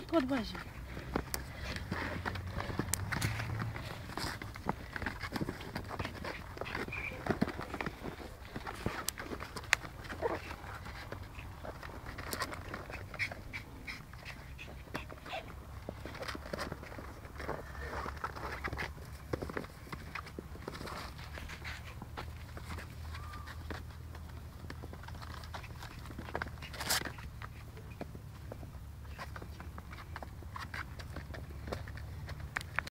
пить два.